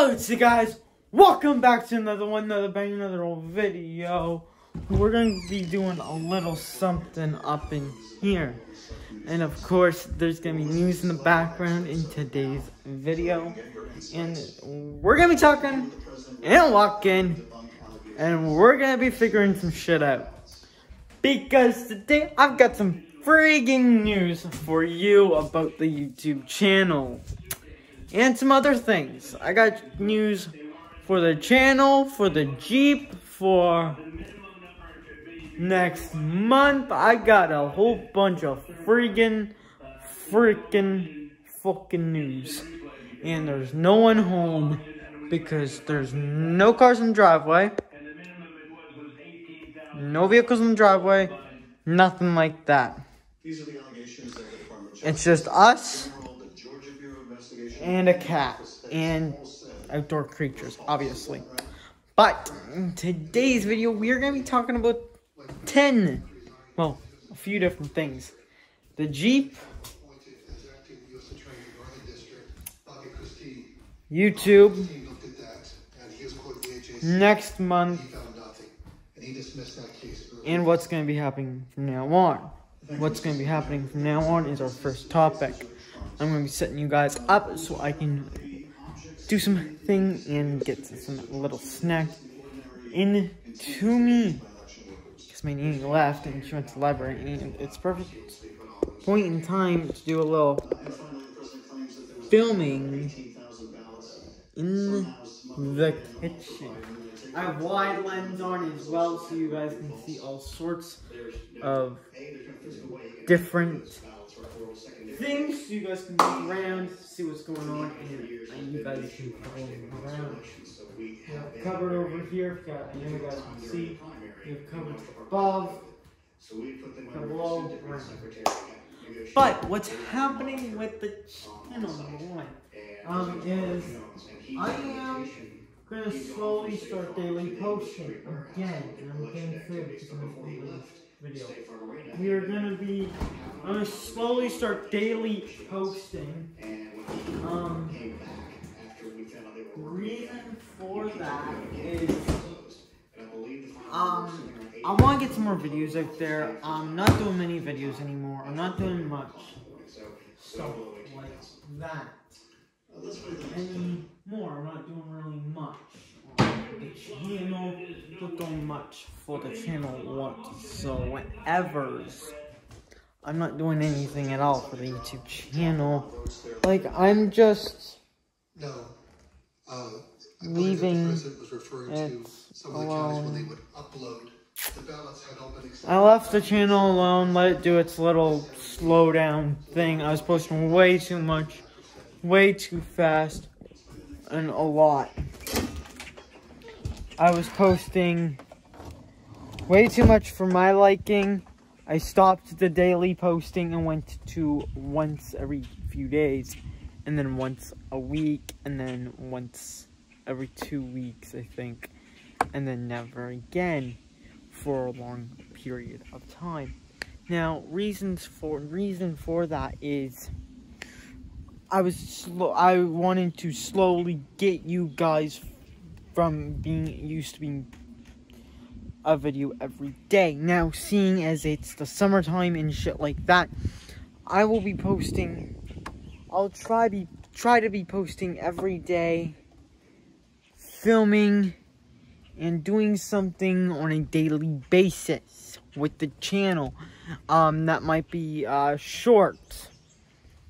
Hello, guys. Welcome back to another one, another bang, another old video. We're going to be doing a little something up in here. And of course, there's going to be news in the background in today's video. And we're going to be talking and walking. And we're going to be figuring some shit out. Because today, I've got some frigging news for you about the YouTube channel and some other things. I got news for the channel, for the Jeep, for next month. I got a whole bunch of friggin' freaking fucking news. And there's no one home because there's no cars in the driveway. No vehicles in the driveway. Nothing like that. It's just us and a cat and outdoor creatures, obviously. But today's video, we are going to be talking about 10, well, a few different things. The Jeep, YouTube, next month, and what's going to be happening from now on. What's going to be happening from now on is our first topic. I'm going to be setting you guys up so I can do something and get some little snack into me. Because my nanny left and she went to the library and it's perfect point in time to do a little filming in the kitchen. I have wide lens on as well so you guys can see all sorts of different things so you guys can look around, see what's going on, and, and you guys can follow around. We have covered over here, got, and you guys can see, we have covered above, below, But what's happening with the channel, number one, um, is I am gonna slowly start daily posting again, and I'm getting food because I'm video. We are gonna be, I'm gonna slowly start daily posting. Um, reason for that is, um, I want to get some more videos out there. I'm not doing many videos anymore. I'm not doing much stuff like that anymore. I'm not doing really much channel, not much for the channel whatsoever. I'm not doing anything at all for the YouTube channel. Like, I'm just no. Uh, leaving it alone. I left the channel alone, let it do its little slow down thing. I was posting way too much, way too fast, and a lot. I was posting way too much for my liking. I stopped the daily posting and went to once every few days, and then once a week, and then once every two weeks, I think, and then never again for a long period of time. Now, reasons for reason for that is I was slow. I wanted to slowly get you guys from being used to being a video every day. Now, seeing as it's the summertime and shit like that, I will be posting. I'll try be try to be posting every day, filming, and doing something on a daily basis with the channel. Um, that might be uh, short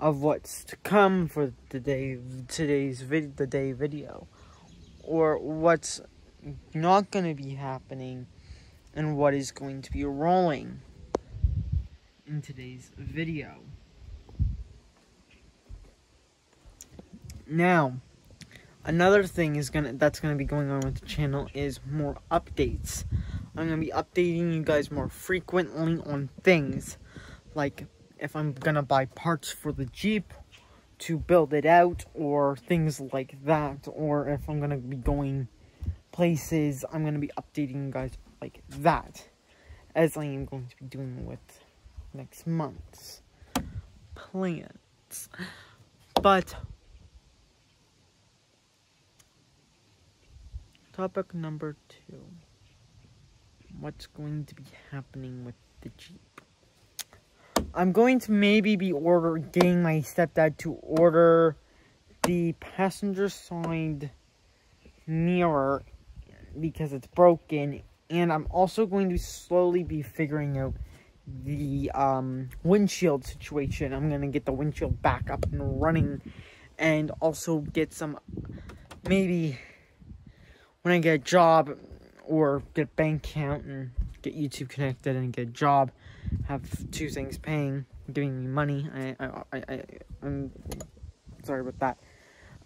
of what's to come for today today's vid the day video or what's not going to be happening and what is going to be rolling in today's video. Now, another thing is gonna that's gonna be going on with the channel is more updates. I'm gonna be updating you guys more frequently on things like if I'm gonna buy parts for the Jeep to build it out or things like that or if I'm gonna be going places I'm gonna be updating you guys like that as I am going to be doing with next month's plans but topic number two. What's going to be happening with the Jeep? I'm going to maybe be order getting my stepdad to order the passenger side mirror because it's broken and I'm also going to slowly be figuring out the um, windshield situation. I'm going to get the windshield back up and running and also get some, maybe when I get a job or get a bank account and get YouTube connected and get a job, have two things paying, giving me money. I, I, I, I I'm sorry about that.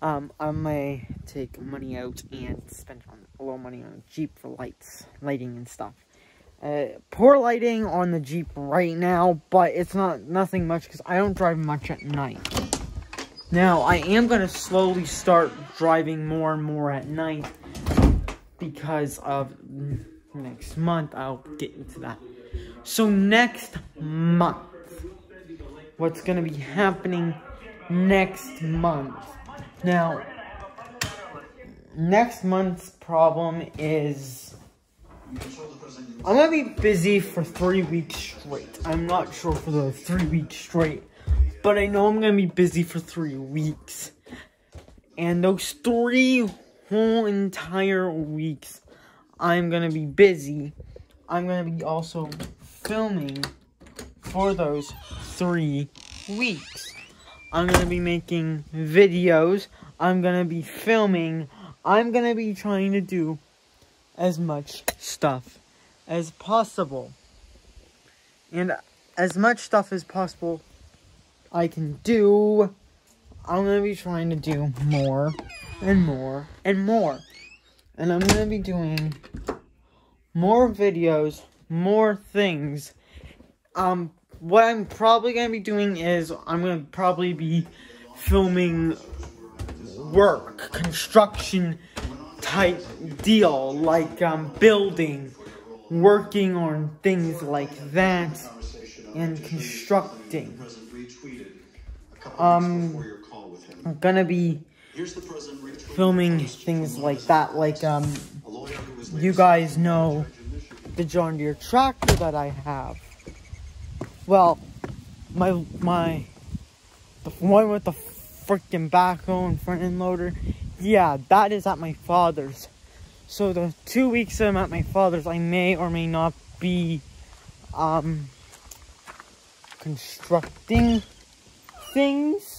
Um, I may take money out and spend a little money on a Jeep for lights, lighting and stuff. Uh, poor lighting on the Jeep right now, but it's not nothing much because I don't drive much at night. Now, I am going to slowly start driving more and more at night because of next month. I'll get into that. So next month, what's to be happening next month? Now, next month's problem is I'm gonna be busy for three weeks straight. I'm not sure for the three weeks straight, but I know I'm gonna be busy for three weeks. And those three whole entire weeks, I'm gonna be busy. I'm gonna be also filming for those three weeks. I'm going to be making videos. I'm going to be filming. I'm going to be trying to do as much stuff as possible. And as much stuff as possible I can do, I'm going to be trying to do more and more and more. And I'm going to be doing more videos, more things. Um, what I'm probably going to be doing is I'm going to probably be filming work, construction type deal, like um, building, working on things like that, and constructing. Um, I'm gonna be filming things like that, like um, you guys know the John Deere tractor that I have. Well, my, my, the one with the freaking backhoe and front end loader, yeah, that is at my father's. So the two weeks I'm at my father's, I may or may not be, um, constructing things,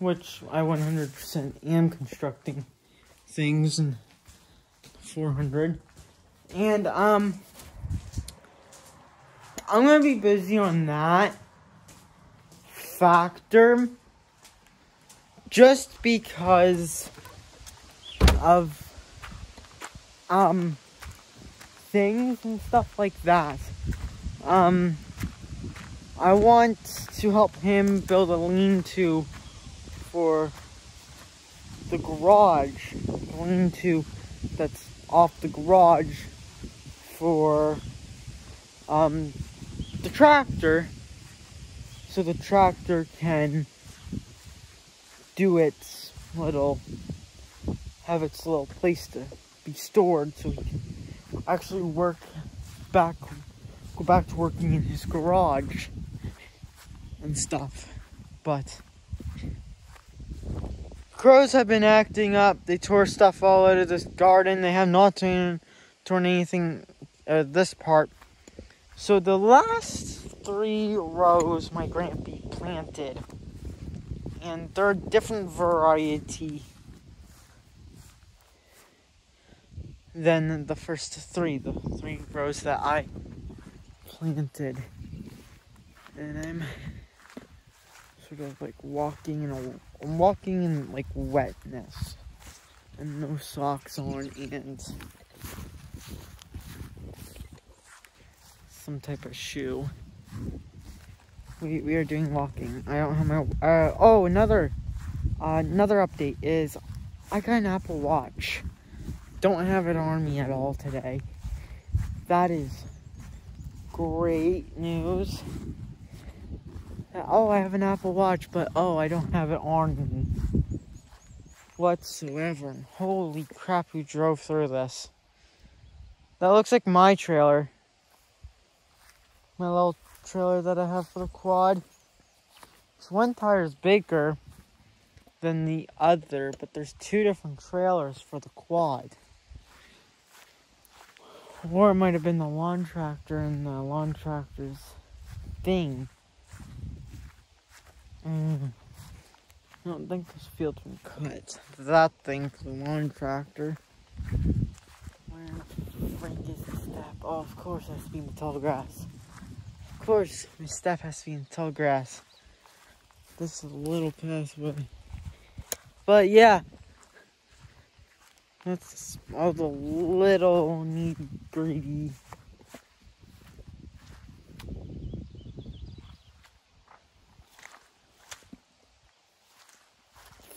which I 100% am constructing things in 400. And, um, I'm gonna be busy on that factor just because of um things and stuff like that. Um I want to help him build a lean-to for the garage. Lean-to that's off the garage for um the tractor so the tractor can do its little have its little place to be stored so he can actually work back go back to working in his garage and stuff but crows have been acting up. They tore stuff all out of this garden. They have not torn, torn anything uh, this part. So the last three rows my grandpa planted, and they're different variety than the first three, the three rows that I planted. And I'm sort of like walking in a, I'm walking in like wetness and no socks on and some type of shoe. We, we are doing walking. I don't have my, uh, oh, another, uh, another update is I got an Apple Watch. Don't have it on me at all today. That is great news. Oh, I have an Apple Watch, but oh, I don't have it on whatsoever. Holy crap, who drove through this? That looks like my trailer. My little trailer that I have for the quad. This one tire is bigger than the other, but there's two different trailers for the quad. Or it might have been the lawn tractor and the lawn tractor's thing. Mm. I don't think this field's been cut. That thing for the lawn tractor. Where Frank is the step? Oh, of course it has to be in the tall grass. Of course, my step has to be in the tall grass. This is a little pathway. But yeah. That's all the little nitty gritty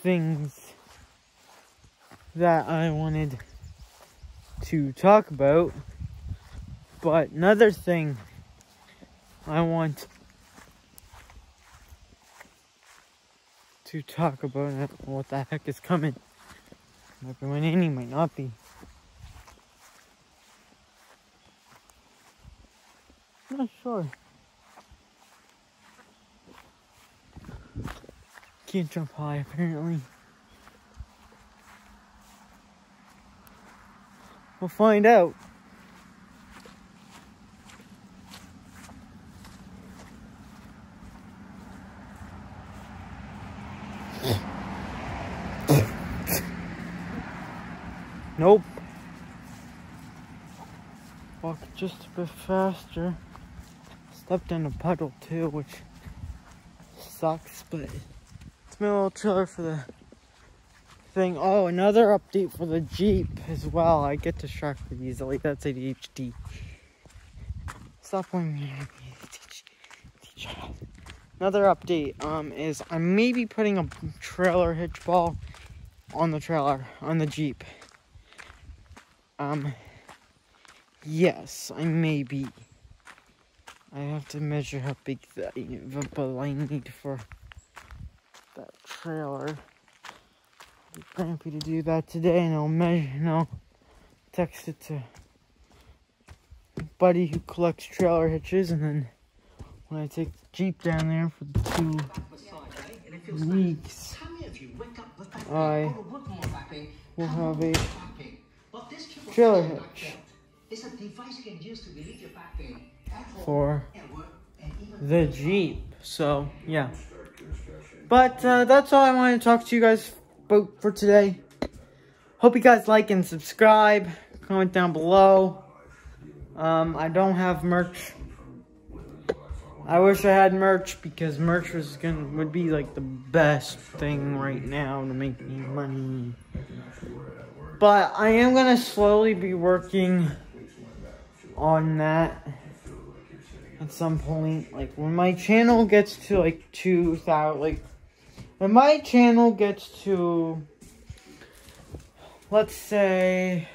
things that I wanted to talk about. But another thing I want to talk about what the heck is coming. Might be winning, might not be. Not sure. Can't jump high apparently. We'll find out. Nope. Walk just a bit faster. Stepped in a puddle too, which sucks, but my little trailer for the thing. Oh, another update for the Jeep as well. I get distracted easily. That's ADHD. Stop playing me. Another update um, is I may be putting a trailer hitch ball on the trailer, on the Jeep. Um, yes, I may be. I have to measure how big the but I need for trailer. I'll Grampy to do that today, and I'll measure, and I'll text it to buddy who collects trailer hitches, and then when I take the Jeep down there for the two weeks, I will have a trailer hitch for the Jeep. So, yeah. But uh, that's all I wanted to talk to you guys about for today. Hope you guys like and subscribe. Comment down below. Um, I don't have merch. I wish I had merch because merch was gonna would be like the best thing right now to make me money. But I am gonna slowly be working on that at some point. Like when my channel gets to like two thousand, like when my channel gets to, let's say,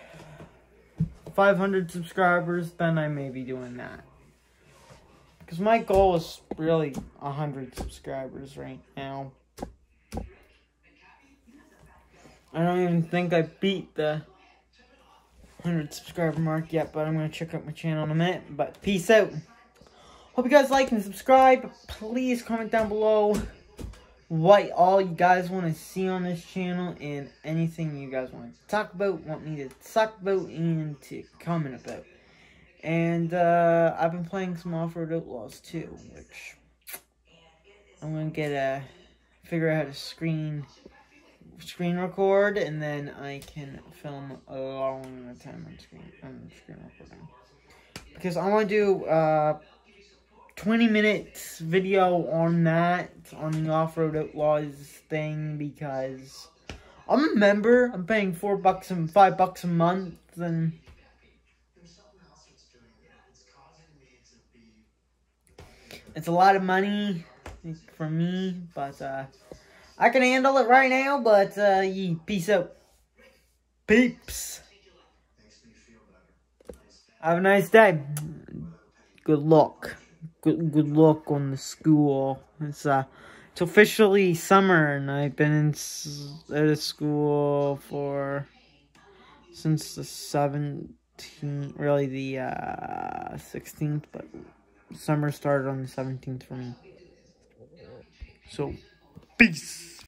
500 subscribers, then I may be doing that. Because my goal is really 100 subscribers right now. I don't even think I beat the 100 subscriber mark yet, but I'm going to check out my channel in a minute. But peace out. Hope you guys like and subscribe. Please comment down below what all you guys want to see on this channel and anything you guys want to talk about, want me to talk about, and to comment about. And uh, I've been playing some Off-Road Outlaws too, which I'm going to get a, figure out how to screen screen record, and then I can film a long time on screen, on screen recording. Because I want to do, uh, 20 minutes video on that, on the Off-Road Outlaws thing, because I'm a member. I'm paying four bucks and five bucks a month, and it's a lot of money for me, but uh, I can handle it right now, but uh, peace out. Peeps. Have a nice day. Good luck good good luck on the school. It's uh it's officially summer, and I've been in at a school for since the 17th, really the uh, 16th, but summer started on the 17th for me. So, peace.